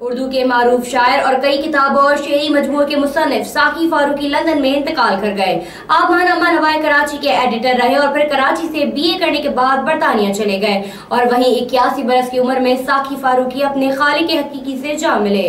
उर्दू के मारूफ शायर और कई किताबों और शेरी मजमू के मुसनफ साकी फारूकी लंदन में इंतकाल कर गए। आप मान अमन हवाई कराची के एडिटर रहे और फिर कराची से बीए करने के बाद बरतानिया चले गए और वहीं इक्यासी बरस की उम्र में साकी फारूकी अपने खालिक के हकीकी से जा मिले।